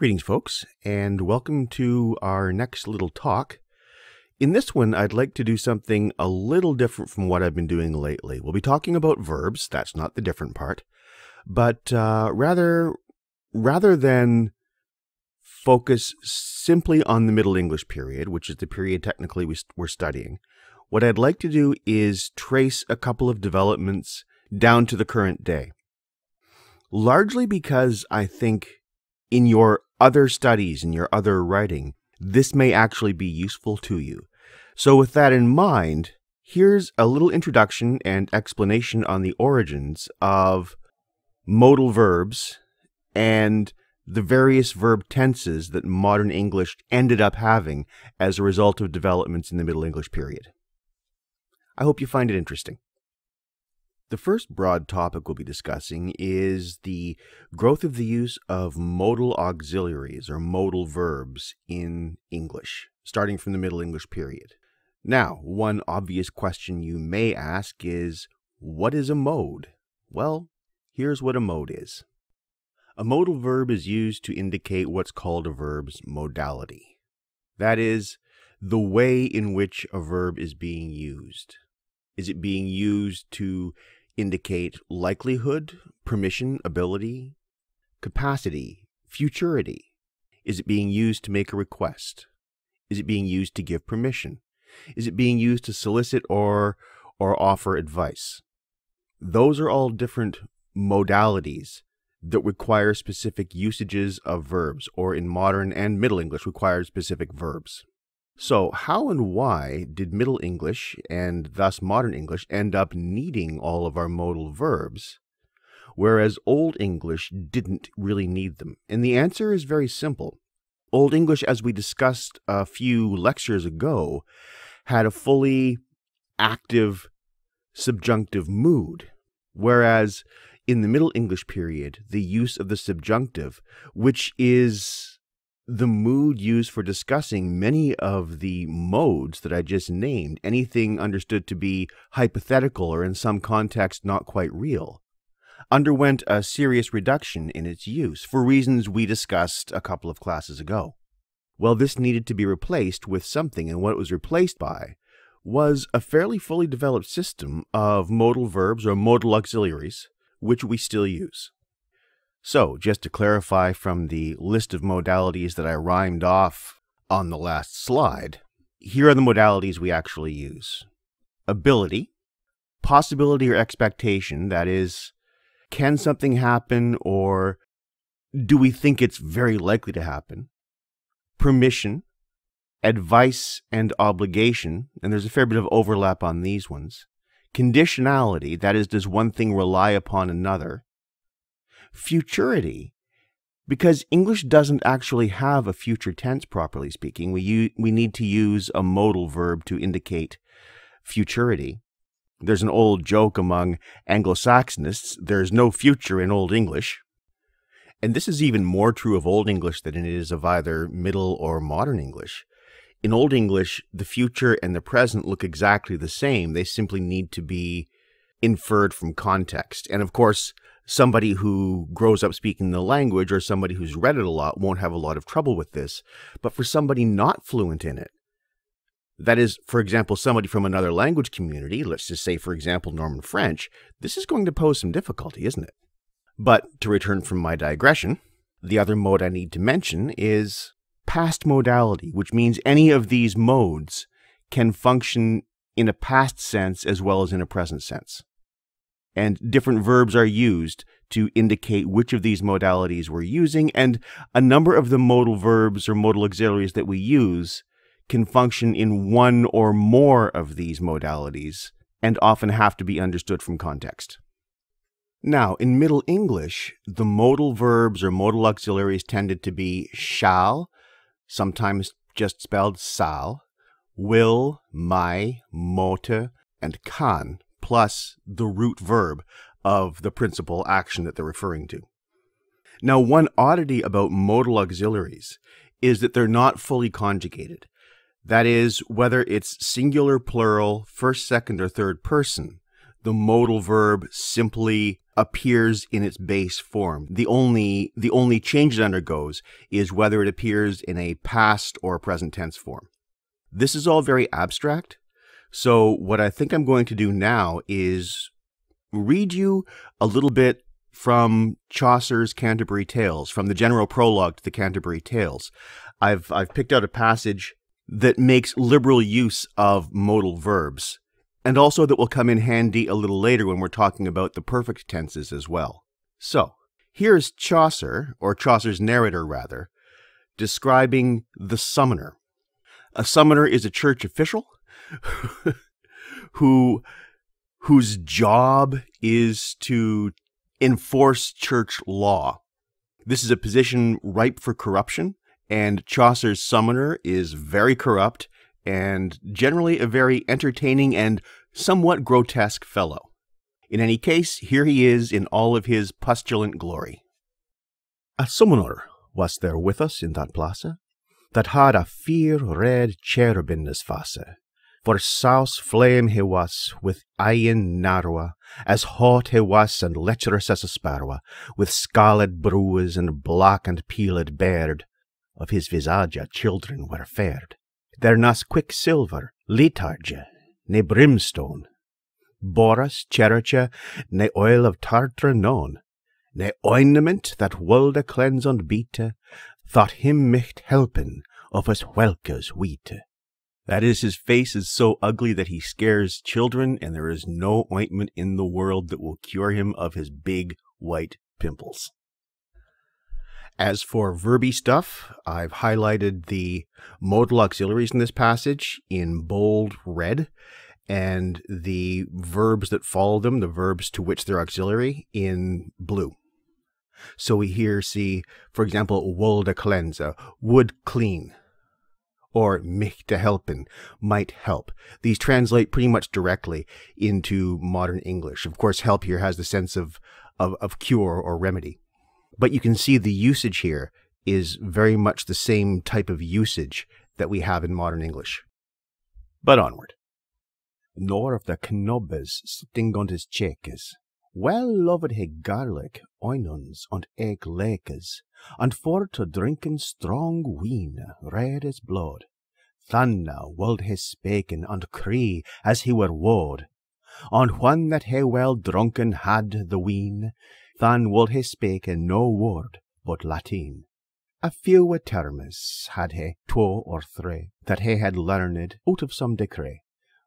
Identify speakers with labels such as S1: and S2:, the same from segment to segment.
S1: Greetings, folks, and welcome to our next little talk. In this one, I'd like to do something a little different from what I've been doing lately. We'll be talking about verbs, that's not the different part, but uh, rather, rather than focus simply on the Middle English period, which is the period technically we, we're studying, what I'd like to do is trace a couple of developments down to the current day. Largely because I think in your other studies, in your other writing, this may actually be useful to you. So, with that in mind, here's a little introduction and explanation on the origins of modal verbs and the various verb tenses that modern English ended up having as a result of developments in the Middle English period. I hope you find it interesting. The first broad topic we'll be discussing is the growth of the use of modal auxiliaries or modal verbs in English, starting from the Middle English period. Now, one obvious question you may ask is what is a mode? Well, here's what a mode is. A modal verb is used to indicate what's called a verb's modality. That is, the way in which a verb is being used. Is it being used to indicate likelihood, permission, ability, capacity, futurity? Is it being used to make a request? Is it being used to give permission? Is it being used to solicit or or offer advice? Those are all different modalities that require specific usages of verbs, or in modern and Middle English require specific verbs. So, how and why did Middle English, and thus Modern English, end up needing all of our modal verbs, whereas Old English didn't really need them? And the answer is very simple. Old English, as we discussed a few lectures ago, had a fully active subjunctive mood, whereas in the Middle English period, the use of the subjunctive, which is the mood used for discussing many of the modes that I just named, anything understood to be hypothetical or in some context not quite real, underwent a serious reduction in its use for reasons we discussed a couple of classes ago. Well, this needed to be replaced with something, and what it was replaced by was a fairly fully developed system of modal verbs or modal auxiliaries, which we still use. So, just to clarify from the list of modalities that I rhymed off on the last slide, here are the modalities we actually use ability, possibility or expectation, that is, can something happen or do we think it's very likely to happen? Permission, advice and obligation, and there's a fair bit of overlap on these ones. Conditionality, that is, does one thing rely upon another? Futurity because English doesn't actually have a future tense, properly speaking. We, we need to use a modal verb to indicate futurity. There's an old joke among Anglo Saxonists there's no future in Old English. And this is even more true of Old English than it is of either Middle or Modern English. In Old English, the future and the present look exactly the same. They simply need to be inferred from context. And of course, somebody who grows up speaking the language or somebody who's read it a lot won't have a lot of trouble with this. But for somebody not fluent in it, that is, for example, somebody from another language community, let's just say, for example, Norman French, this is going to pose some difficulty, isn't it? But to return from my digression, the other mode I need to mention is past modality, which means any of these modes can function in a past sense as well as in a present sense and different verbs are used to indicate which of these modalities we're using, and a number of the modal verbs or modal auxiliaries that we use can function in one or more of these modalities and often have to be understood from context. Now, in Middle English, the modal verbs or modal auxiliaries tended to be shall, sometimes just spelled sal, will, may, mote, and can, plus the root verb of the principal action that they're referring to. Now, one oddity about modal auxiliaries is that they're not fully conjugated. That is, whether it's singular, plural, first, second, or third person, the modal verb simply appears in its base form. The only the only change it undergoes is whether it appears in a past or present tense form. This is all very abstract. So what I think I'm going to do now is read you a little bit from Chaucer's Canterbury Tales, from the general prologue to the Canterbury Tales. I've I've picked out a passage that makes liberal use of modal verbs and also that will come in handy a little later when we're talking about the perfect tenses as well. So, here's Chaucer, or Chaucer's narrator rather, describing the summoner. A summoner is a church official who whose job is to enforce church law. This is a position ripe for corruption, and Chaucer's summoner is very corrupt and generally a very entertaining and somewhat grotesque fellow. In any case, here he is in all of his pustulant glory. A summoner was there with us in that plaza, that had a fair red cherub in his face, for souse flame he was, with eyen narrow, as hot he was and lecherous as a sparrow, with scarlet bruise and black and peeled beard, of his visage children were fared. There nas quicksilver, letarge, ne brimstone, boras, chericha, ne oil of tartre known, ne ointment that wolde cleanse und biete, thought him micht helpen of his welkes wheat. That is, his face is so ugly that he scares children, and there is no ointment in the world that will cure him of his big white pimples. As for verby stuff, I've highlighted the modal auxiliaries in this passage in bold red and the verbs that follow them, the verbs to which they're auxiliary, in blue. So we here see, for example, wolde cleanse, would clean, or mich to helpen, might help. These translate pretty much directly into modern English. Of course, help here has the sense of, of, of cure or remedy. But you can see the usage here is very much the same type of usage that we have in modern English. But onward. Nor of the knobbes sitting on his cheekes, well loved he garlic, onions, and egg lakes, and for to drinken strong wine, red as blood. Thanna wold he spaken and cree as he were wod, and when that he well drunken had the wine, than would he spake in no word but Latin. A few terms had he, two or three, that he had learned out of some decree.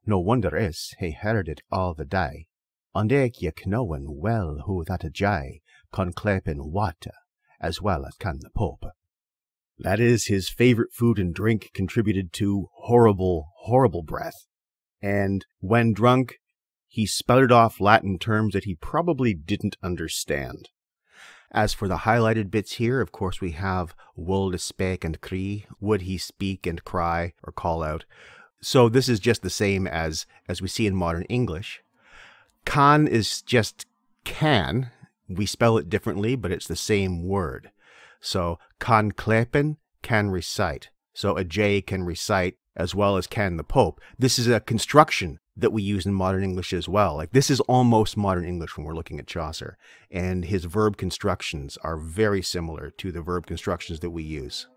S1: No wonder is he heard it all the day, and eke ye knowin well who that a jay can clap in water as well as can the Pope. That is, his favorite food and drink contributed to horrible, horrible breath. And when drunk, he spouted off Latin terms that he probably didn't understand. As for the highlighted bits here, of course, we have would spake and cry, would he speak and cry or call out. So this is just the same as, as we see in modern English. Can is just can. We spell it differently, but it's the same word. So kan klepen can recite. So a J can recite as well as can the Pope. This is a construction that we use in modern English as well. Like this is almost modern English when we're looking at Chaucer, and his verb constructions are very similar to the verb constructions that we use.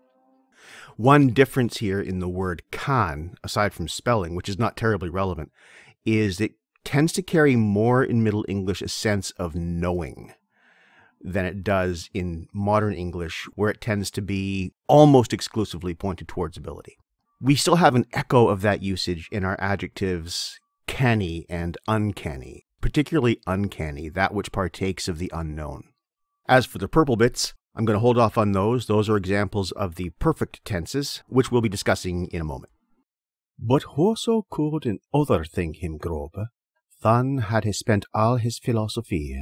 S1: One difference here in the word can, aside from spelling, which is not terribly relevant, is it tends to carry more in Middle English a sense of knowing than it does in modern English, where it tends to be almost exclusively pointed towards ability. We still have an echo of that usage in our adjectives canny and uncanny, particularly uncanny, that which partakes of the unknown. As for the purple bits, I'm going to hold off on those. Those are examples of the perfect tenses, which we'll be discussing in a moment. But whoso could in other thing him grobe, than had he spent all his philosophy,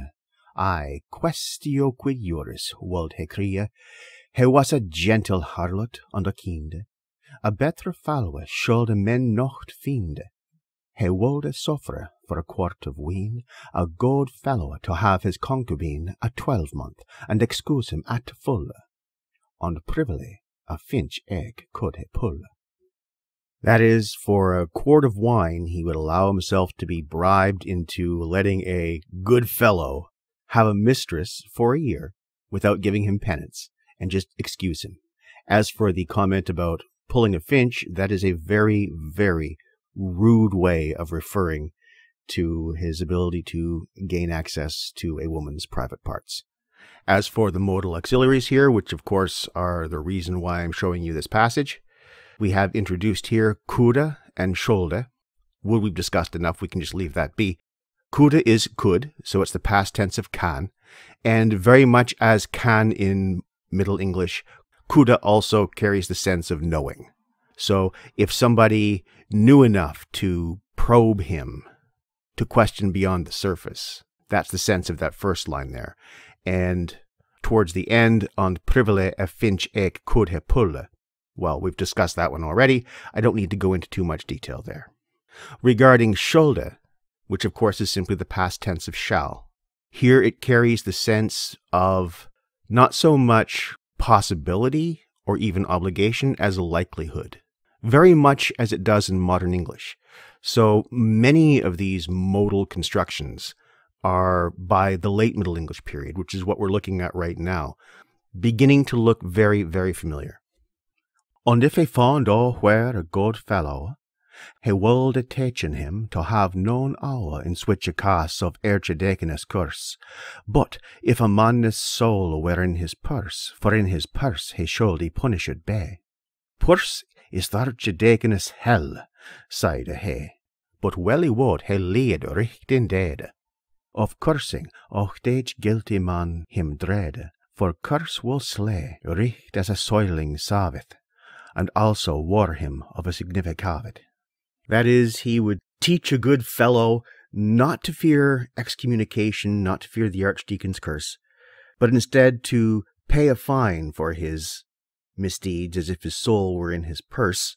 S1: I questio quid juris wold he crie, he was a gentle harlot and a better falwe should men nocht find, he wolde suffre for a quart of wine, a good fellow to have his concubine a twelvemonth, and excuse him at full. On privily a finch egg could he pull. That is, for a quart of wine, he would allow himself to be bribed into letting a good fellow have a mistress for a year without giving him penance and just excuse him. As for the comment about pulling a finch, that is a very, very rude way of referring to his ability to gain access to a woman's private parts. As for the modal auxiliaries here, which of course are the reason why I'm showing you this passage, we have introduced here kuda and sholde. Would we've discussed enough, we can just leave that be. Kuda is could, so it's the past tense of can, and very much as can in Middle English, kuda also carries the sense of knowing. So if somebody knew enough to probe him, to question beyond the surface, that's the sense of that first line there. And towards the end, on privile a finch ek could he pulle. Well, we've discussed that one already. I don't need to go into too much detail there. Regarding sholde, which of course is simply the past tense of shall, here it carries the sense of not so much possibility or even obligation as a likelihood, very much as it does in modern English. So many of these modal constructions are by the late Middle English period, which is what we're looking at right now, beginning to look very, very familiar. And if he found all where a good fellow, he would teaching him to have known hour in switch a cast of archideaconess curse. But if a man's soul were in his purse, for in his purse he should he punished be. Purse is the archideaconess hell, sighed he, but well he would he lead richt in dead. Of cursing, och each guilty man him dread, for curse will slay, richt as a soiling saveth, and also war him of a significavit. That is, he would teach a good fellow not to fear excommunication, not to fear the archdeacon's curse, but instead to pay a fine for his misdeeds as if his soul were in his purse.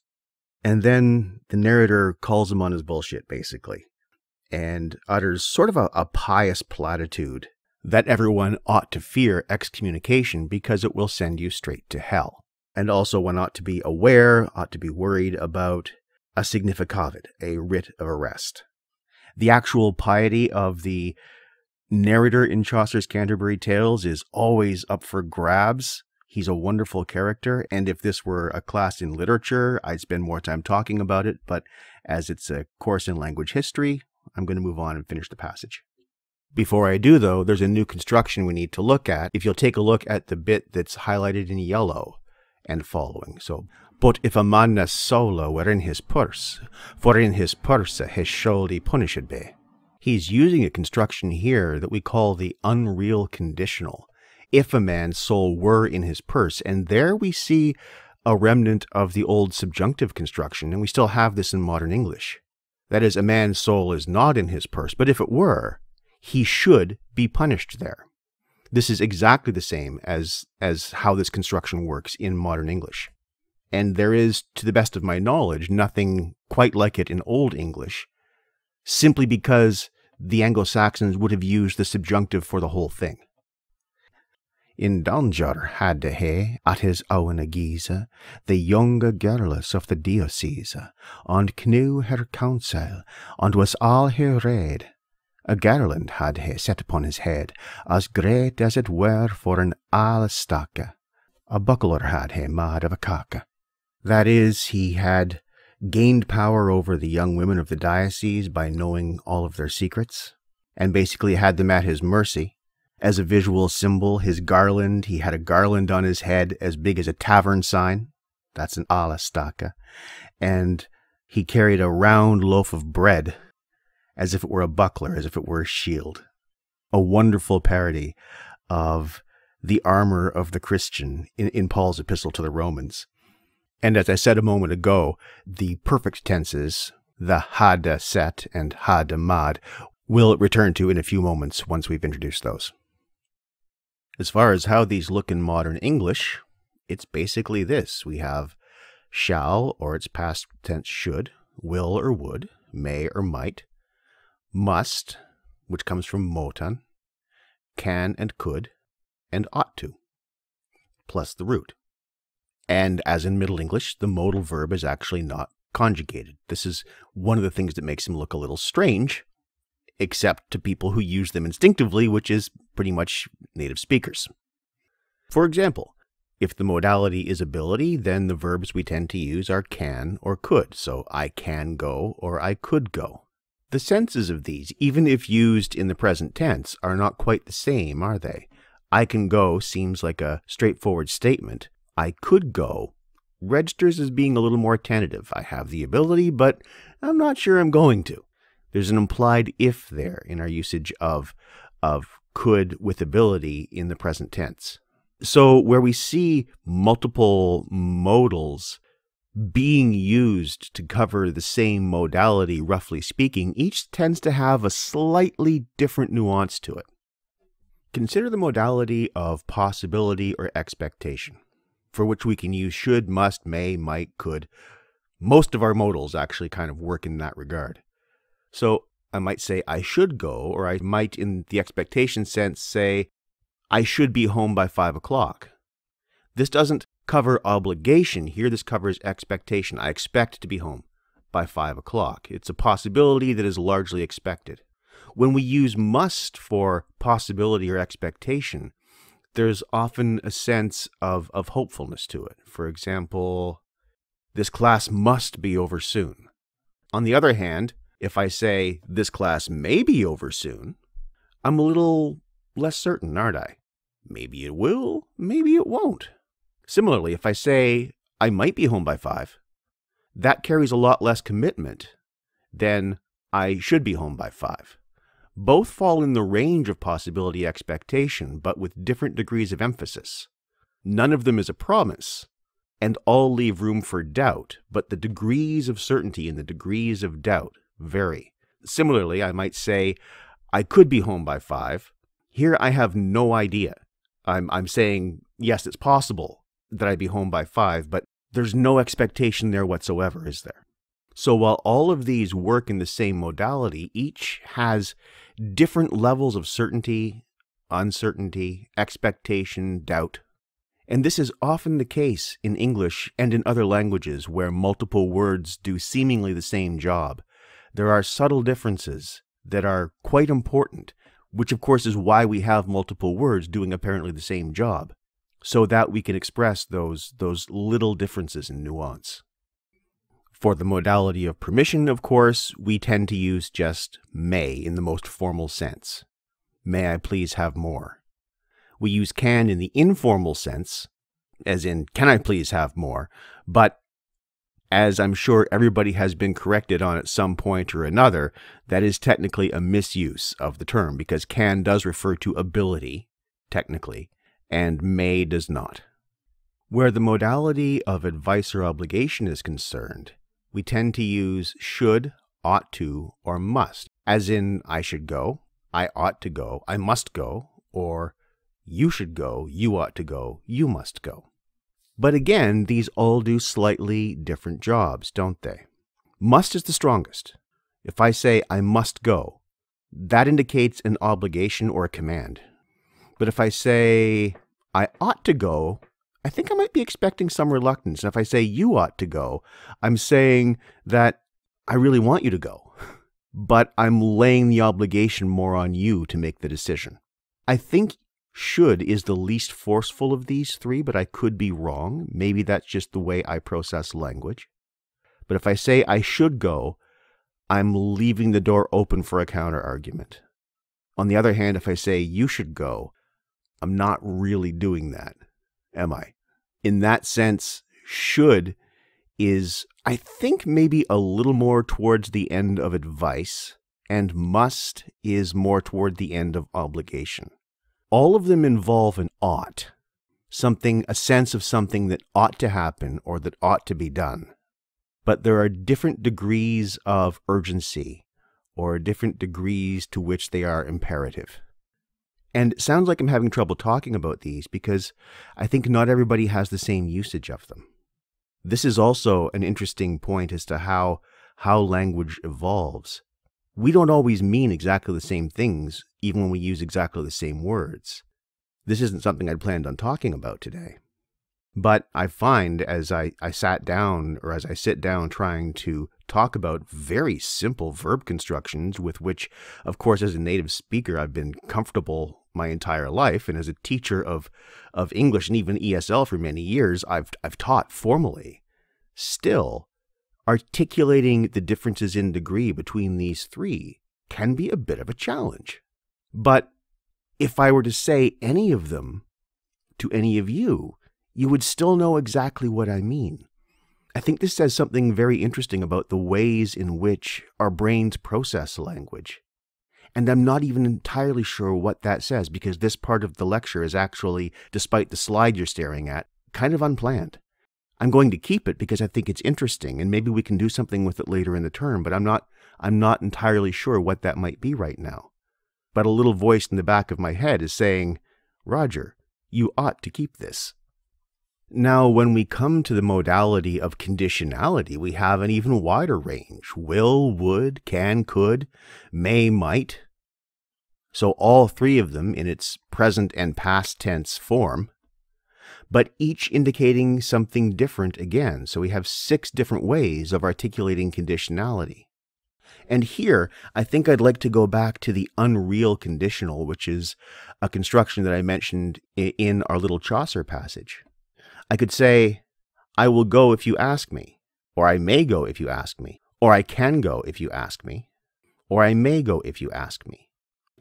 S1: And then the narrator calls him on his bullshit, basically, and utters sort of a, a pious platitude that everyone ought to fear excommunication because it will send you straight to hell. And also one ought to be aware, ought to be worried about a significavit, a writ of arrest. The actual piety of the narrator in Chaucer's Canterbury Tales is always up for grabs. He's a wonderful character, and if this were a class in literature, I'd spend more time talking about it, but as it's a course in language history, I'm going to move on and finish the passage. Before I do, though, there's a new construction we need to look at. If you'll take a look at the bit that's highlighted in yellow and following. So, but if a man's solo were in his purse, for in his purse his shouldy punished be. He's using a construction here that we call the unreal conditional. If a man's soul were in his purse, and there we see a remnant of the old subjunctive construction, and we still have this in modern English. That is, a man's soul is not in his purse, but if it were, he should be punished there. This is exactly the same as, as how this construction works in modern English. And there is, to the best of my knowledge, nothing quite like it in Old English, simply because the Anglo Saxons would have used the subjunctive for the whole thing. In danger had he, at his own guise, the younger girls of the diocese, and knew her counsel, and was all her rede. A garland had he set upon his head, as great as it were for an alstake. A buckler had he made of a cock. That is, he had gained power over the young women of the diocese by knowing all of their secrets, and basically had them at his mercy as a visual symbol, his garland, he had a garland on his head as big as a tavern sign. That's an alastaka. And he carried a round loaf of bread as if it were a buckler, as if it were a shield. A wonderful parody of the armor of the Christian in, in Paul's epistle to the Romans. And as I said a moment ago, the perfect tenses, the had set and had mad, we'll return to in a few moments once we've introduced those. As far as how these look in modern English, it's basically this. We have shall or its past tense should, will or would, may or might, must, which comes from motan, can and could, and ought to, plus the root. And as in Middle English, the modal verb is actually not conjugated. This is one of the things that makes them look a little strange, except to people who use them instinctively, which is pretty much native speakers. For example, if the modality is ability, then the verbs we tend to use are can or could. So I can go or I could go. The senses of these, even if used in the present tense, are not quite the same, are they? I can go seems like a straightforward statement. I could go registers as being a little more tentative. I have the ability, but I'm not sure I'm going to. There's an implied if there in our usage of, of could with ability in the present tense. So where we see multiple modals being used to cover the same modality, roughly speaking, each tends to have a slightly different nuance to it. Consider the modality of possibility or expectation, for which we can use should, must, may, might, could. Most of our modals actually kind of work in that regard. So I might say I should go, or I might, in the expectation sense, say I should be home by five o'clock. This doesn't cover obligation. Here, this covers expectation. I expect to be home by five o'clock. It's a possibility that is largely expected. When we use must for possibility or expectation, there's often a sense of, of hopefulness to it. For example, this class must be over soon. On the other hand, if I say this class may be over soon, I'm a little less certain, aren't I? Maybe it will, maybe it won't. Similarly, if I say I might be home by five, that carries a lot less commitment than I should be home by five. Both fall in the range of possibility expectation, but with different degrees of emphasis. None of them is a promise, and all leave room for doubt, but the degrees of certainty and the degrees of doubt vary. Similarly, I might say, I could be home by five. Here I have no idea. I'm, I'm saying, yes, it's possible that I'd be home by five, but there's no expectation there whatsoever, is there? So while all of these work in the same modality, each has different levels of certainty, uncertainty, expectation, doubt. And this is often the case in English and in other languages where multiple words do seemingly the same job. There are subtle differences that are quite important which of course is why we have multiple words doing apparently the same job, so that we can express those, those little differences in nuance. For the modality of permission, of course, we tend to use just may in the most formal sense. May I please have more? We use can in the informal sense, as in, can I please have more? But as I'm sure everybody has been corrected on at some point or another, that is technically a misuse of the term because can does refer to ability, technically, and may does not. Where the modality of advice or obligation is concerned, we tend to use should, ought to, or must, as in I should go, I ought to go, I must go, or you should go, you ought to go, you must go. But again, these all do slightly different jobs, don't they? Must is the strongest. If I say I must go, that indicates an obligation or a command. But if I say I ought to go, I think I might be expecting some reluctance. And if I say you ought to go, I'm saying that I really want you to go, but I'm laying the obligation more on you to make the decision. I think should is the least forceful of these three, but I could be wrong. Maybe that's just the way I process language. But if I say I should go, I'm leaving the door open for a counter argument. On the other hand, if I say you should go, I'm not really doing that, am I? In that sense, should is, I think, maybe a little more towards the end of advice, and must is more toward the end of obligation all of them involve an ought, something, a sense of something that ought to happen or that ought to be done. But there are different degrees of urgency or different degrees to which they are imperative. And it sounds like I'm having trouble talking about these because I think not everybody has the same usage of them. This is also an interesting point as to how, how language evolves we don't always mean exactly the same things, even when we use exactly the same words. This isn't something I'd planned on talking about today. But I find as I, I sat down or as I sit down trying to talk about very simple verb constructions with which, of course, as a native speaker, I've been comfortable my entire life. And as a teacher of, of English and even ESL for many years, I've, I've taught formally. Still, articulating the differences in degree between these three can be a bit of a challenge. But if I were to say any of them to any of you, you would still know exactly what I mean. I think this says something very interesting about the ways in which our brains process language. And I'm not even entirely sure what that says because this part of the lecture is actually, despite the slide you're staring at, kind of unplanned. I'm going to keep it because I think it's interesting and maybe we can do something with it later in the term, but I'm not I'm not entirely sure what that might be right now. But a little voice in the back of my head is saying, Rodger, you ought to keep this. Now, when we come to the modality of conditionality, we have an even wider range will, would, can, could, may, might. So, all three of them in its present and past tense form, but each indicating something different again. So, we have six different ways of articulating conditionality. And here, I think I'd like to go back to the unreal conditional, which is a construction that I mentioned in our little Chaucer passage. I could say, I will go if you ask me, or I may go if you ask me, or I can go if you ask me, or I may go if you ask me.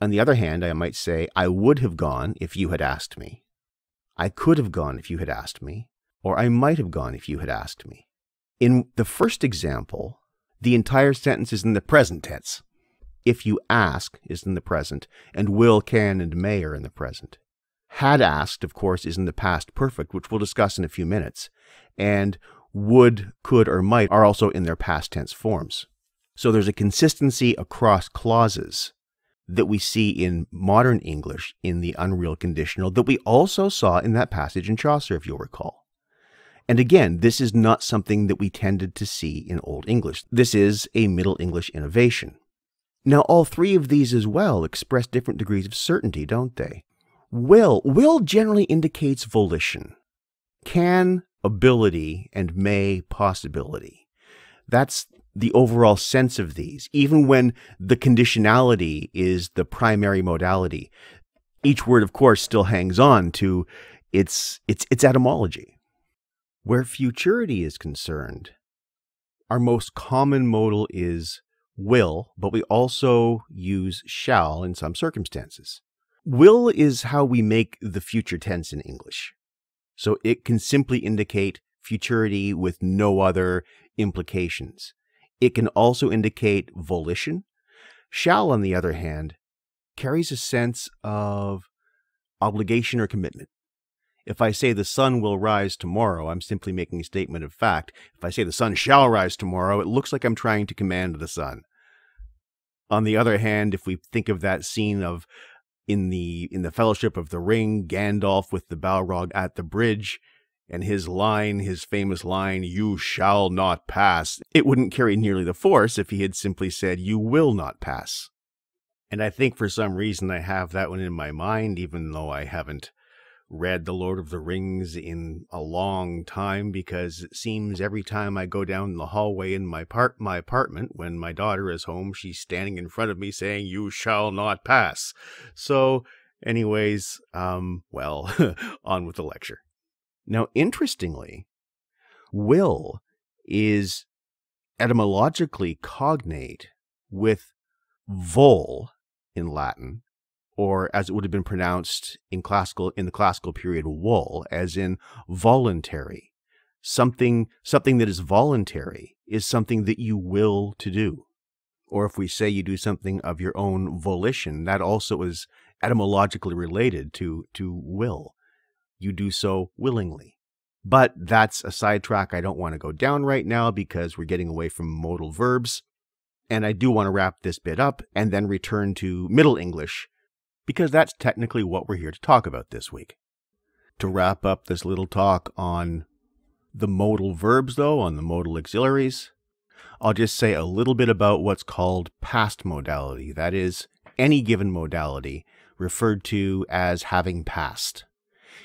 S1: On the other hand, I might say, I would have gone if you had asked me. I could have gone if you had asked me, or I might have gone if you had asked me. In the first example, the entire sentence is in the present tense. If you ask is in the present, and will, can, and may are in the present. Had asked, of course, is in the past perfect, which we'll discuss in a few minutes. And would, could, or might are also in their past tense forms. So there's a consistency across clauses that we see in modern English in the unreal conditional that we also saw in that passage in Chaucer, if you'll recall. And again, this is not something that we tended to see in Old English. This is a Middle English innovation. Now, all three of these as well express different degrees of certainty, don't they? Will. Will generally indicates volition. Can, ability, and may, possibility. That's the overall sense of these, even when the conditionality is the primary modality. Each word, of course, still hangs on to its, its, its etymology. Where futurity is concerned, our most common modal is will, but we also use shall in some circumstances. Will is how we make the future tense in English. So it can simply indicate futurity with no other implications. It can also indicate volition. Shall, on the other hand, carries a sense of obligation or commitment. If I say the sun will rise tomorrow, I'm simply making a statement of fact. If I say the sun shall rise tomorrow, it looks like I'm trying to command the sun. On the other hand, if we think of that scene of in the in the Fellowship of the Ring, Gandalf with the Balrog at the bridge, and his line, his famous line, "You shall not pass," it wouldn't carry nearly the force if he had simply said, "You will not pass." And I think for some reason I have that one in my mind, even though I haven't read The Lord of the Rings in a long time because it seems every time I go down the hallway in my part my apartment when my daughter is home, she's standing in front of me saying, "You shall not pass." So, anyways, um, well, on with the lecture. Now, interestingly, will is etymologically cognate with vol in Latin or as it would have been pronounced in classical in the classical period wool as in voluntary. Something something that is voluntary is something that you will to do. Or if we say you do something of your own volition that also is etymologically related to to will. You do so willingly. But that's a sidetrack. I don't want to go down right now because we're getting away from modal verbs. And I do want to wrap this bit up and then return to Middle English because that's technically what we're here to talk about this week. To wrap up this little talk on the modal verbs, though, on the modal auxiliaries, I'll just say a little bit about what's called past modality. That is, any given modality referred to as having passed.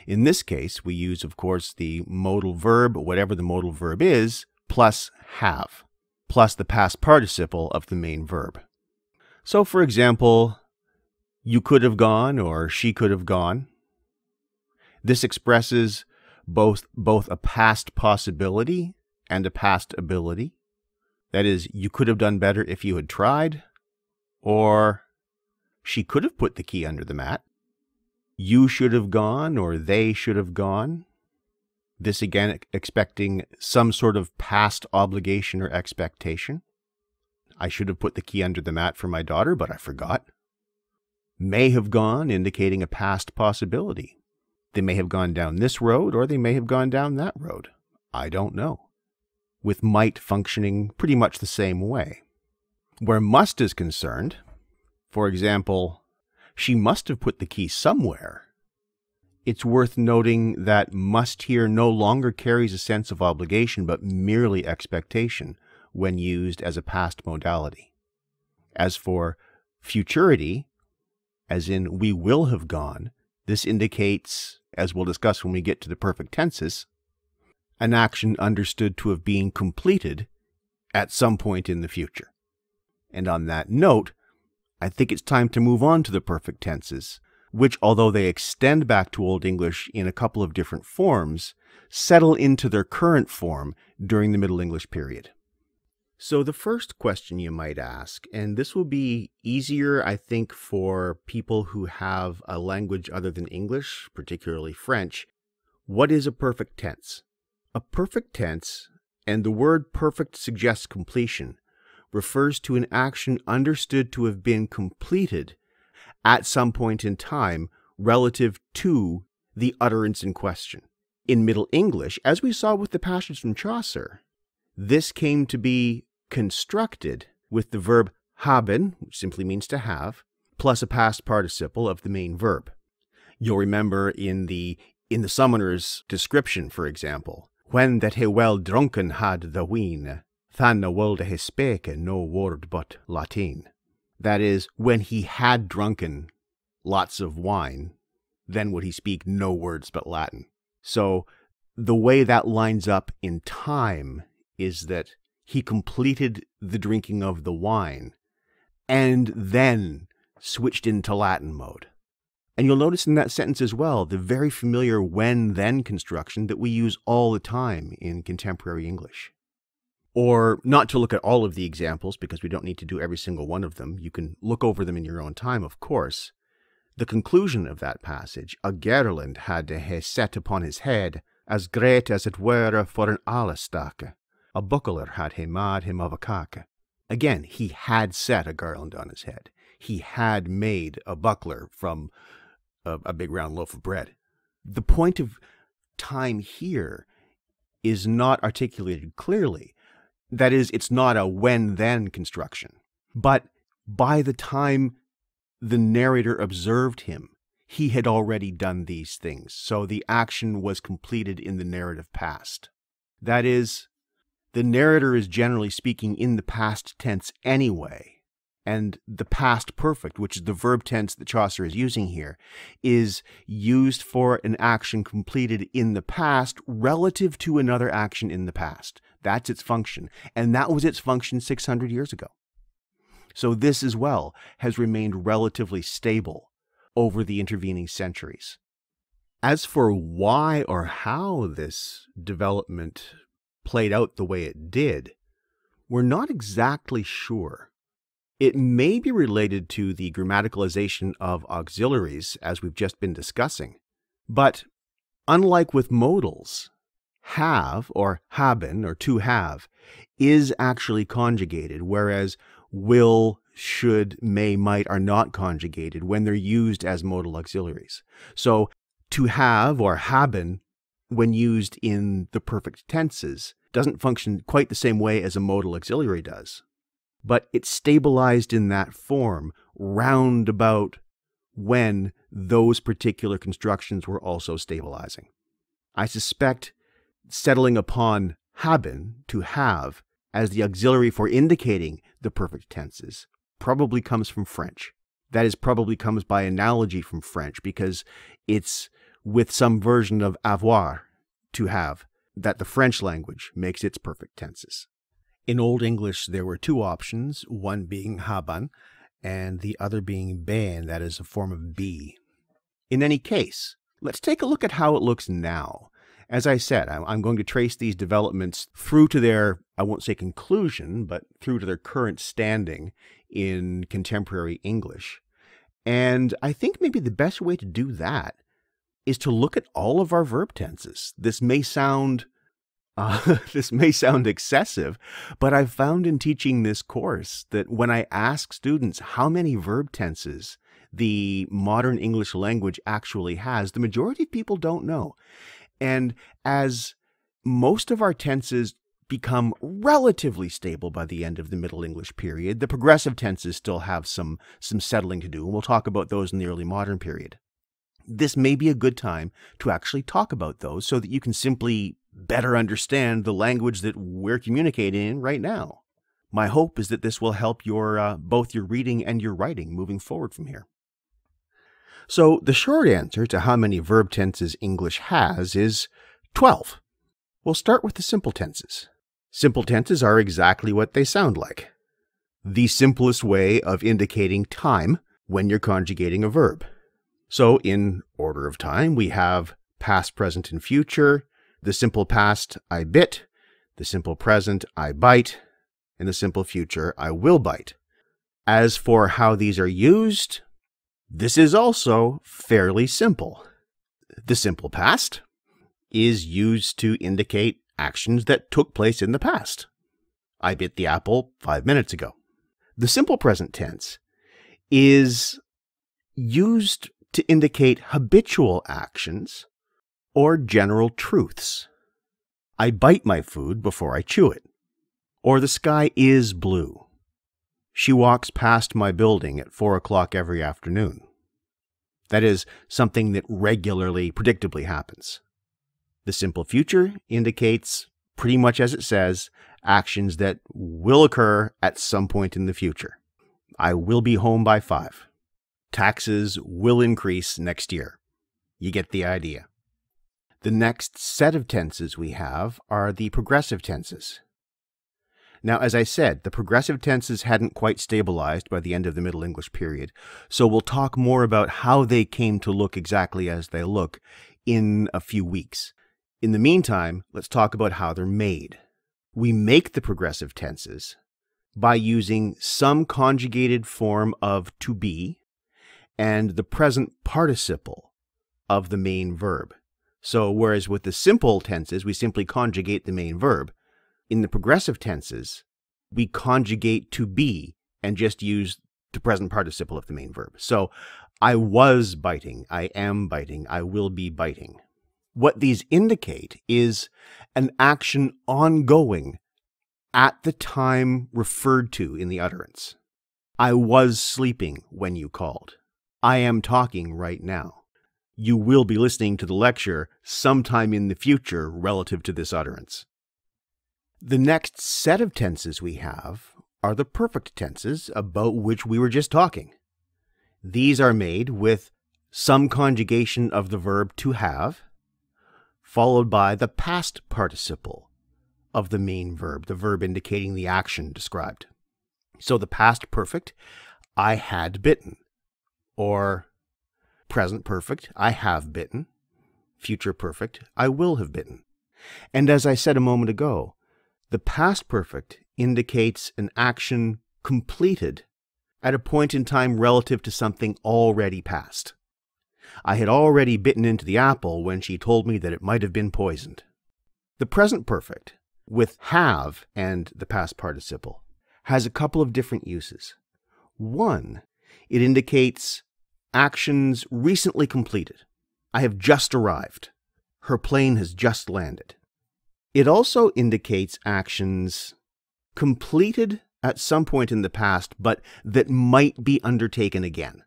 S1: In this case, we use, of course, the modal verb, whatever the modal verb is, plus have, plus the past participle of the main verb. So, for example, you could have gone or she could have gone. This expresses both, both a past possibility and a past ability. That is, you could have done better if you had tried, or she could have put the key under the mat. You should have gone, or they should have gone. This again expecting some sort of past obligation or expectation. I should have put the key under the mat for my daughter, but I forgot. May have gone, indicating a past possibility. They may have gone down this road, or they may have gone down that road. I don't know. With might functioning pretty much the same way. Where must is concerned, for example, she must have put the key somewhere. It's worth noting that must here no longer carries a sense of obligation, but merely expectation when used as a past modality. As for futurity, as in we will have gone, this indicates, as we'll discuss when we get to the perfect tenses, an action understood to have been completed at some point in the future. And on that note, I think it's time to move on to the perfect tenses, which, although they extend back to Old English in a couple of different forms, settle into their current form during the Middle English period. So, the first question you might ask, and this will be easier, I think, for people who have a language other than English, particularly French what is a perfect tense? A perfect tense, and the word perfect suggests completion, refers to an action understood to have been completed at some point in time relative to the utterance in question. In Middle English, as we saw with the passage from Chaucer, this came to be constructed with the verb haben, which simply means to have, plus a past participle of the main verb. You'll remember in the in the summoner's description, for example, when that he well drunken had the wine, than wolde he spake no word but Latin. That is, when he had drunken lots of wine, then would he speak no words but Latin. So the way that lines up in time is that he completed the drinking of the wine and then switched into Latin mode. And you'll notice in that sentence as well the very familiar when then construction that we use all the time in contemporary English. Or not to look at all of the examples because we don't need to do every single one of them. You can look over them in your own time, of course. The conclusion of that passage, a garland had he set upon his head, as great as it were for an alistake a buckler had he made him of a cock. Again, he had set a garland on his head. He had made a buckler from a, a big round loaf of bread. The point of time here is not articulated clearly. That is, it's not a when then construction. But by the time the narrator observed him, he had already done these things. So the action was completed in the narrative past. That is, the narrator is generally speaking in the past tense anyway. And the past perfect, which is the verb tense that Chaucer is using here, is used for an action completed in the past relative to another action in the past. That's its function. And that was its function 600 years ago. So this as well has remained relatively stable over the intervening centuries. As for why or how this development played out the way it did, we're not exactly sure. It may be related to the grammaticalization of auxiliaries, as we've just been discussing. But unlike with modals, have or haben or to have is actually conjugated, whereas will, should, may, might are not conjugated when they're used as modal auxiliaries. So to have or haben when used in the perfect tenses, doesn't function quite the same way as a modal auxiliary does. But it's stabilized in that form round about when those particular constructions were also stabilizing. I suspect settling upon haben, to have, as the auxiliary for indicating the perfect tenses probably comes from French. That is, probably comes by analogy from French because it's with some version of avoir, to have, that the French language makes its perfect tenses. In Old English, there were two options, one being haben and the other being ben, that is a form of be. In any case, let's take a look at how it looks now. As I said, I'm going to trace these developments through to their, I won't say conclusion, but through to their current standing in contemporary English. And I think maybe the best way to do that is to look at all of our verb tenses. This may sound uh, this may sound excessive, but I've found in teaching this course that when I ask students how many verb tenses the modern English language actually has, the majority of people don't know. And as most of our tenses become relatively stable by the end of the Middle English period, the progressive tenses still have some, some settling to do, and we'll talk about those in the early modern period. This may be a good time to actually talk about those so that you can simply better understand the language that we're communicating in right now. My hope is that this will help your uh, both your reading and your writing moving forward from here. So the short answer to how many verb tenses English has is 12. We'll start with the simple tenses. Simple tenses are exactly what they sound like. The simplest way of indicating time when you're conjugating a verb. So in order of time, we have past, present, and future, the simple past, I bit, the simple present, I bite, in the simple future, I will bite. As for how these are used, this is also fairly simple. The simple past is used to indicate actions that took place in the past. I bit the apple five minutes ago. The simple present tense is used to indicate habitual actions or general truths. I bite my food before I chew it. Or the sky is blue. She walks past my building at four o'clock every afternoon. That is something that regularly, predictably happens. The simple future indicates, pretty much as it says, actions that will occur at some point in the future. I will be home by five. Taxes will increase next year. You get the idea. The next set of tenses we have are the progressive tenses. Now, as I said, the progressive tenses hadn't quite stabilized by the end of the Middle English period, so we'll talk more about how they came to look exactly as they look in a few weeks. In the meantime, let's talk about how they're made. We make the progressive tenses by using some conjugated form of to be and the present participle of the main verb. So, whereas with the simple tenses, we simply conjugate the main verb, in the progressive tenses, we conjugate to be and just use the present participle of the main verb. So, I was biting, I am biting, I will be biting. What these indicate is an action ongoing at the time referred to in the utterance. I was sleeping when you called. I am talking right now you will be listening to the lecture sometime in the future relative to this utterance. The next set of tenses we have are the perfect tenses about which we were just talking. These are made with some conjugation of the verb to have, followed by the past participle of the main verb, the verb indicating the action described. So the past perfect, I had bitten, or Present perfect, I have bitten. Future perfect, I will have bitten. And as I said a moment ago, the past perfect indicates an action completed at a point in time relative to something already past. I had already bitten into the apple when she told me that it might have been poisoned. The present perfect, with have and the past participle, has a couple of different uses. One, it indicates Actions recently completed. I have just arrived. Her plane has just landed. It also indicates actions completed at some point in the past, but that might be undertaken again.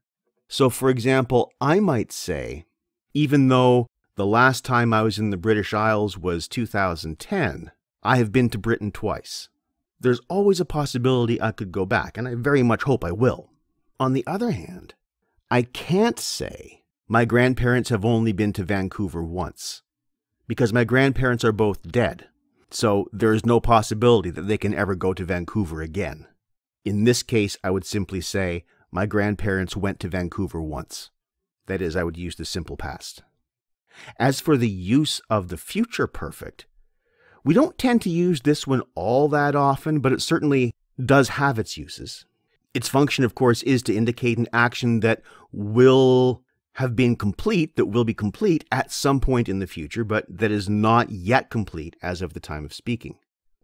S1: So, for example, I might say, even though the last time I was in the British Isles was 2010, I have been to Britain twice. There's always a possibility I could go back, and I very much hope I will. On the other hand, I can't say my grandparents have only been to Vancouver once because my grandparents are both dead. So there is no possibility that they can ever go to Vancouver again. In this case, I would simply say my grandparents went to Vancouver once. That is, I would use the simple past. As for the use of the future perfect, we don't tend to use this one all that often, but it certainly does have its uses. Its function, of course, is to indicate an action that will have been complete, that will be complete at some point in the future, but that is not yet complete as of the time of speaking.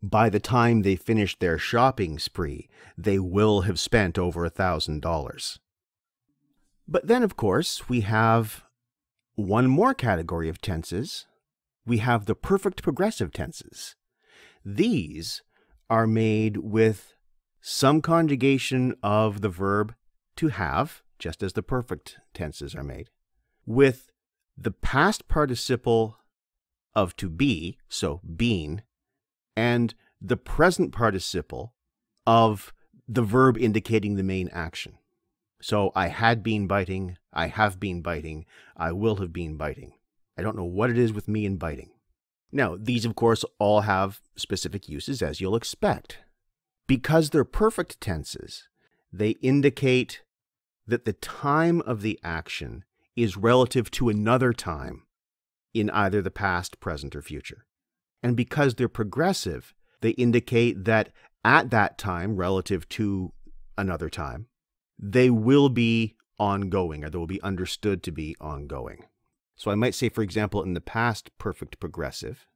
S1: By the time they finish their shopping spree, they will have spent over a thousand dollars. But then, of course, we have one more category of tenses. We have the perfect progressive tenses. These are made with some conjugation of the verb to have, just as the perfect tenses are made, with the past participle of to be, so been, and the present participle of the verb indicating the main action. So I had been biting, I have been biting, I will have been biting. I don't know what it is with me and biting. Now, these of course all have specific uses as you'll expect. Because they're perfect tenses, they indicate that the time of the action is relative to another time in either the past, present, or future. And because they're progressive, they indicate that at that time, relative to another time, they will be ongoing or they will be understood to be ongoing. So I might say, for example, in the past perfect progressive,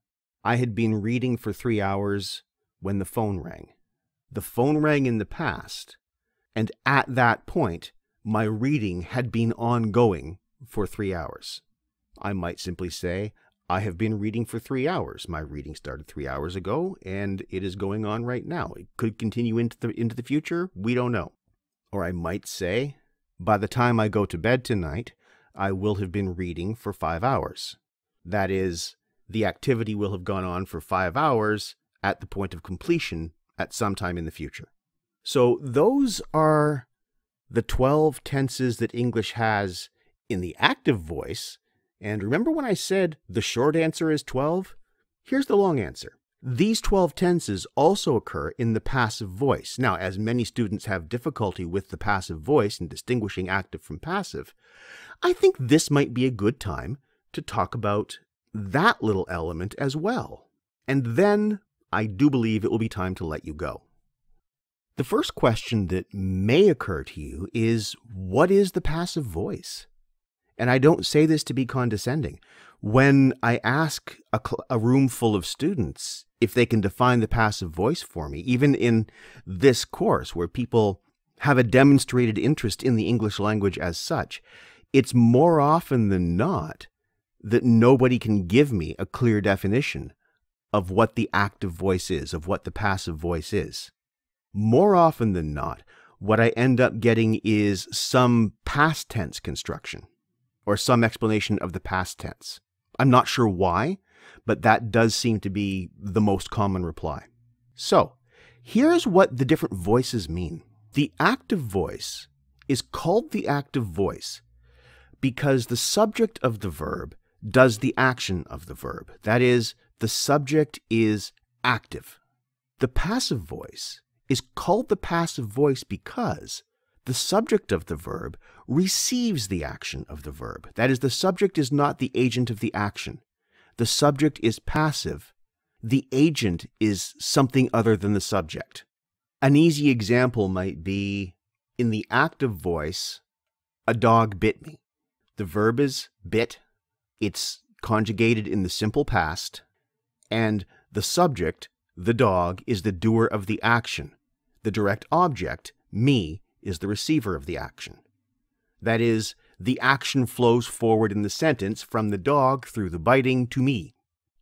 S1: I had been reading for three hours when the phone rang. The phone rang in the past, and at that point, my reading had been ongoing for three hours. I might simply say, I have been reading for three hours. My reading started three hours ago, and it is going on right now. It could continue into the, into the future. We don't know. Or I might say, by the time I go to bed tonight, I will have been reading for five hours. That is, the activity will have gone on for five hours at the point of completion at some time in the future. So those are the 12 tenses that English has in the active voice. And remember when I said the short answer is 12? Here's the long answer. These 12 tenses also occur in the passive voice. Now, as many students have difficulty with the passive voice and distinguishing active from passive, I think this might be a good time to talk about that little element as well. And then I do believe it will be time to let you go. The first question that may occur to you is what is the passive voice? And I don't say this to be condescending. When I ask a, a, room full of students if they can define the passive voice for me, even in this course where people have a demonstrated interest in the English language as such, it's more often than not that nobody can give me a clear definition of what the active voice is, of what the passive voice is more often than not, what I end up getting is some past tense construction or some explanation of the past tense. I'm not sure why, but that does seem to be the most common reply. So, here's what the different voices mean. The active voice is called the active voice because the subject of the verb does the action of the verb. That is, the subject is active. The passive voice is called the passive voice because the subject of the verb receives the action of the verb. That is, the subject is not the agent of the action. The subject is passive. The agent is something other than the subject. An easy example might be in the active voice, a dog bit me. The verb is bit. It's conjugated in the simple past. And the subject, the dog, is the doer of the action. The direct object, me, is the receiver of the action. That is, the action flows forward in the sentence from the dog through the biting to me.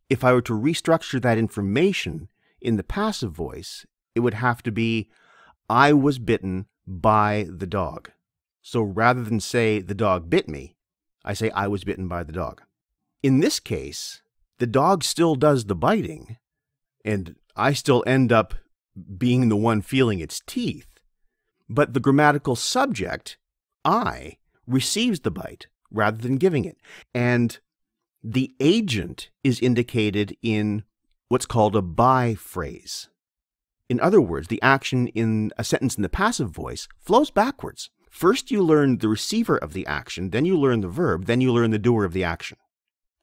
S1: If I were to restructure that information in the passive voice, it would have to be, I was bitten by the dog. So rather than say the dog bit me, I say I was bitten by the dog. In this case, the dog still does the biting, and I still end up being the one feeling its teeth, but the grammatical subject, I, receives the bite, rather than giving it. And the agent is indicated in what's called a by phrase. In other words, the action in a sentence in the passive voice flows backwards. First, you learn the receiver of the action, then you learn the verb, then you learn the doer of the action.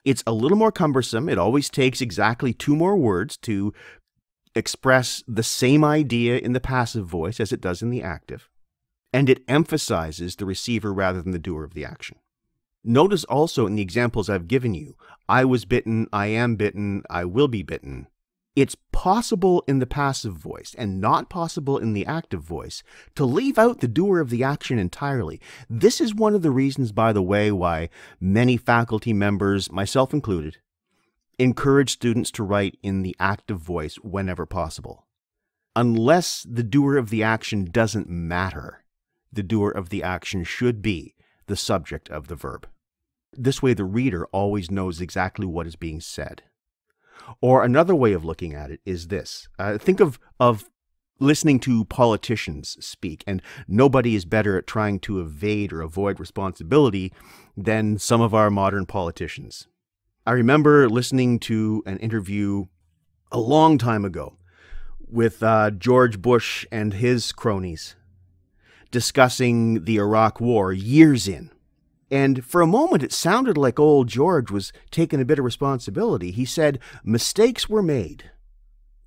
S1: It's a little more cumbersome. It always takes exactly two more words to express the same idea in the passive voice as it does in the active. And it emphasizes the receiver rather than the doer of the action. Notice also in the examples I've given you, I was bitten, I am bitten, I will be bitten. It's possible in the passive voice and not possible in the active voice to leave out the doer of the action entirely. This is one of the reasons, by the way, why many faculty members, myself included, encourage students to write in the active voice whenever possible. Unless the doer of the action doesn't matter, the doer of the action should be the subject of the verb. This way, the reader always knows exactly what is being said. Or another way of looking at it is this. Uh, think of, of listening to politicians speak, and nobody is better at trying to evade or avoid responsibility than some of our modern politicians. I remember listening to an interview a long time ago with uh, George Bush and his cronies discussing the Iraq War years in. And for a moment, it sounded like old George was taking a bit of responsibility. He said, mistakes were made.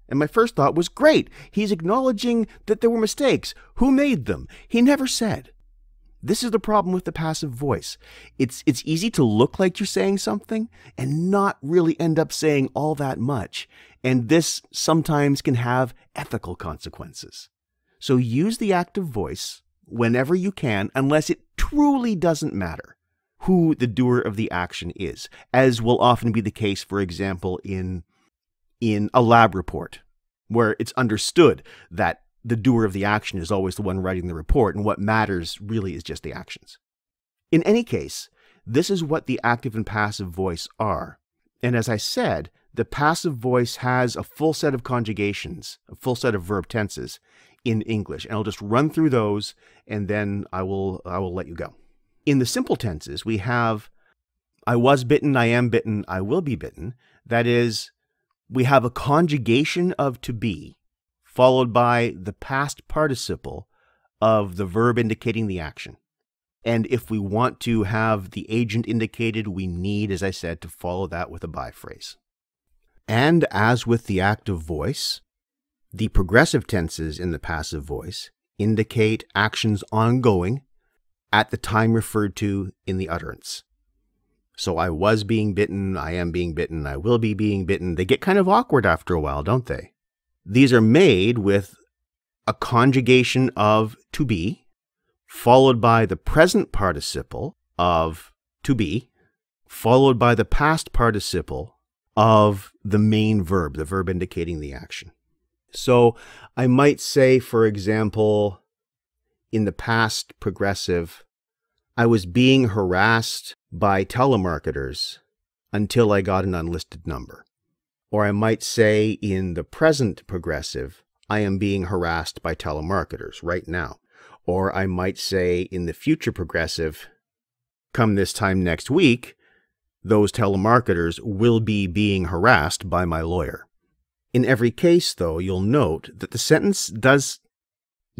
S1: And my first thought was, great, he's acknowledging that there were mistakes. Who made them? He never said. This is the problem with the passive voice. It's, it's easy to look like you're saying something and not really end up saying all that much. And this sometimes can have ethical consequences. So use the active voice whenever you can, unless it truly doesn't matter who the doer of the action is, as will often be the case, for example, in, in a lab report, where it's understood that the doer of the action is always the one writing the report, and what matters really is just the actions. In any case, this is what the active and passive voice are. And as I said, the passive voice has a full set of conjugations, a full set of verb tenses in English. And I'll just run through those and then I will I will let you go. In the simple tenses, we have I was bitten, I am bitten, I will be bitten. That is, we have a conjugation of to be followed by the past participle of the verb indicating the action. And if we want to have the agent indicated, we need, as I said, to follow that with a by phrase. And as with the active voice, the progressive tenses in the passive voice indicate actions ongoing at the time referred to in the utterance. So I was being bitten, I am being bitten, I will be being bitten. They get kind of awkward after a while, don't they? These are made with a conjugation of to be, followed by the present participle of to be, followed by the past participle of the main verb, the verb indicating the action. So I might say, for example, in the past progressive, I was being harassed by telemarketers until I got an unlisted number. Or I might say in the present progressive, I am being harassed by telemarketers right now. Or I might say in the future progressive, come this time next week, those telemarketers will be being harassed by my lawyer. In every case, though, you'll note that the sentence does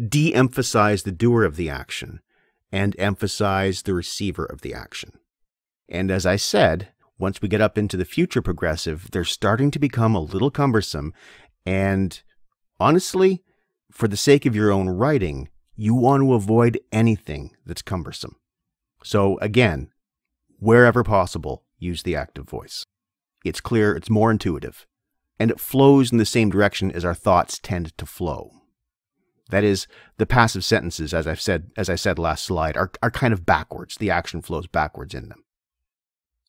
S1: de emphasize the doer of the action and emphasize the receiver of the action. And as I said, once we get up into the future progressive, they're starting to become a little cumbersome. And honestly, for the sake of your own writing, you want to avoid anything that's cumbersome. So again, wherever possible, use the active voice. It's clear, it's more intuitive, and it flows in the same direction as our thoughts tend to flow. That is, the passive sentences, as I've said, as I said last slide, are, are kind of backwards. The action flows backwards in them.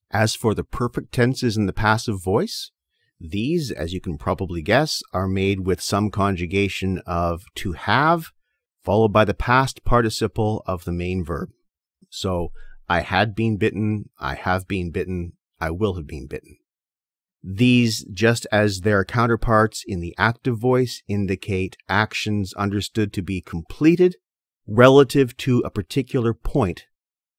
S1: As for the perfect tenses in the passive voice, these, as you can probably guess, are made with some conjugation of to have, followed by the past participle of the main verb. So, I had been bitten, I have been bitten, I will have been bitten. These, just as their counterparts in the active voice, indicate actions understood to be completed relative to a particular point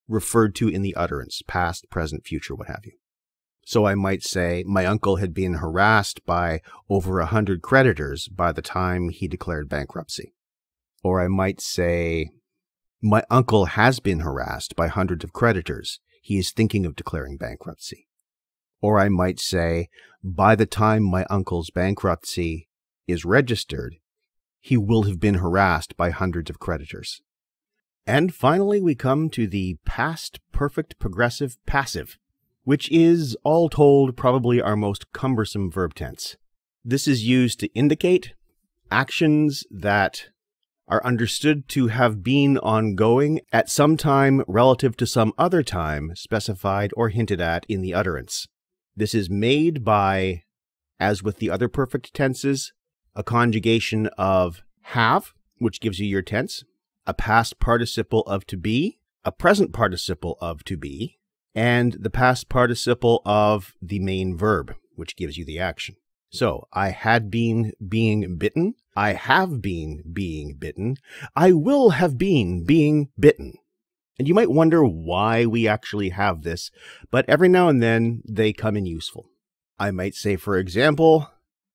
S1: referred to in the utterance, past, present, future, what have you. So I might say, my uncle had been harassed by over a hundred creditors by the time he declared bankruptcy. Or I might say, my uncle has been harassed by hundreds of creditors. He is thinking of declaring bankruptcy. Or I might say, by the time my uncle's bankruptcy is registered, he will have been harassed by hundreds of creditors. And finally, we come to the past perfect progressive passive which is, all told, probably our most cumbersome verb tense. This is used to indicate actions that are understood to have been ongoing at some time relative to some other time specified or hinted at in the utterance. This is made by, as with the other perfect tenses, a conjugation of have, which gives you your tense, a past participle of to be, a present participle of to be, and the past participle of the main verb, which gives you the action. So, I had been being bitten. I have been being bitten. I will have been being bitten. And you might wonder why we actually have this, but every now and then they come in useful. I might say, for example,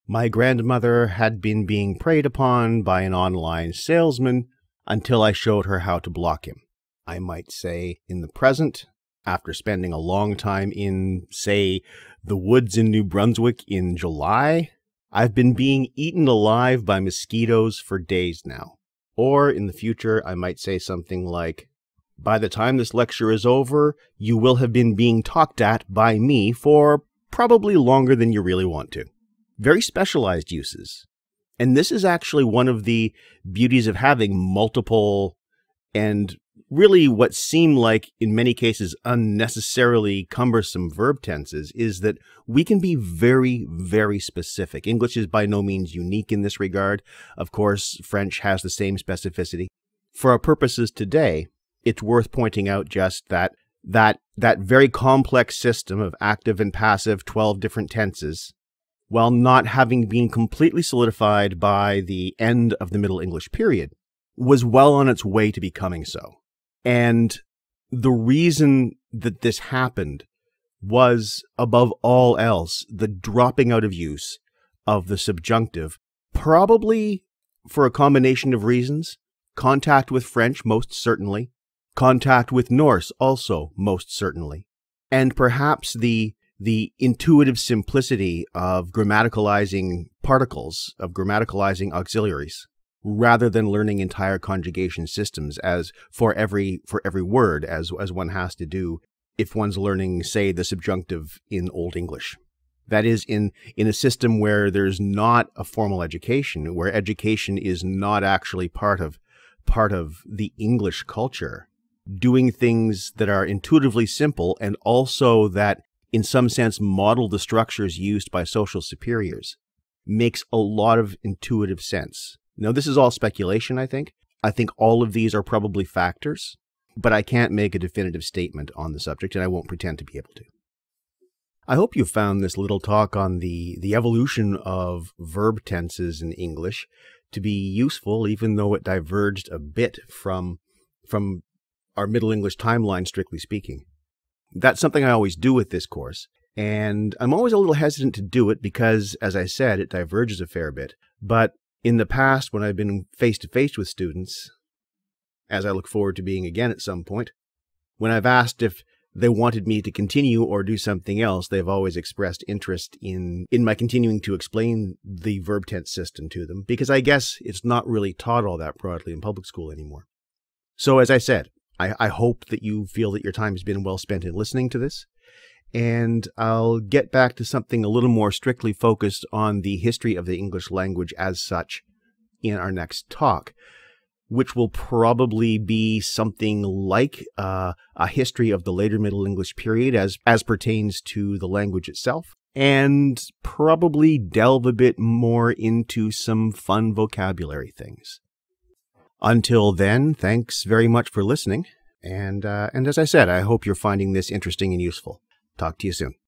S1: my grandmother had been being preyed upon by an online salesman until I showed her how to block him. I might say, in the present, after spending a long time in, say, the woods in New Brunswick in July, I've been being eaten alive by mosquitoes for days now. Or in the future, I might say something like, by the time this lecture is over, you will have been being talked at by me for probably longer than you really want to. Very specialized uses. And this is actually one of the beauties of having multiple and really what seem like, in many cases, unnecessarily cumbersome verb tenses is that we can be very, very specific. English is by no means unique in this regard. Of course, French has the same specificity. For our purposes today, it's worth pointing out just that that that very complex system of active and passive 12 different tenses while not having been completely solidified by the end of the Middle English period was well on its way to becoming so. And the reason that this happened was, above all else, the dropping out of use of the subjunctive, probably for a combination of reasons. Contact with French, most certainly. Contact with Norse, also, most certainly. And perhaps the the intuitive simplicity of grammaticalizing particles, of grammaticalizing auxiliaries rather than learning entire conjugation systems as for every for every word as as one has to do if one's learning say the subjunctive in old english that is in in a system where there's not a formal education where education is not actually part of part of the english culture doing things that are intuitively simple and also that in some sense model the structures used by social superiors makes a lot of intuitive sense now, this is all speculation, I think. I think all of these are probably factors, but I can't make a definitive statement on the subject, and I won't pretend to be able to. I hope you found this little talk on the, the evolution of verb tenses in English to be useful, even though it diverged a bit from, from our Middle English timeline, strictly speaking. That's something I always do with this course, and I'm always a little hesitant to do it because, as I said, it diverges a fair bit. But in the past, when I've been face to face with students, as I look forward to being again at some point, when I've asked if they wanted me to continue or do something else, they've always expressed interest in, in my continuing to explain the verb tense system to them, because I guess it's not really taught all that broadly in public school anymore. So, as I said, I, I hope that you feel that your time has been well spent in listening to this and I'll get back to something a little more strictly focused on the history of the English language as such in our next talk, which will probably be something like uh, a history of the later Middle English period as, as pertains to the language itself, and probably delve a bit more into some fun vocabulary things. Until then, thanks very much for listening. And, uh, and as I said, I hope you're finding this interesting and useful. Talk to you soon.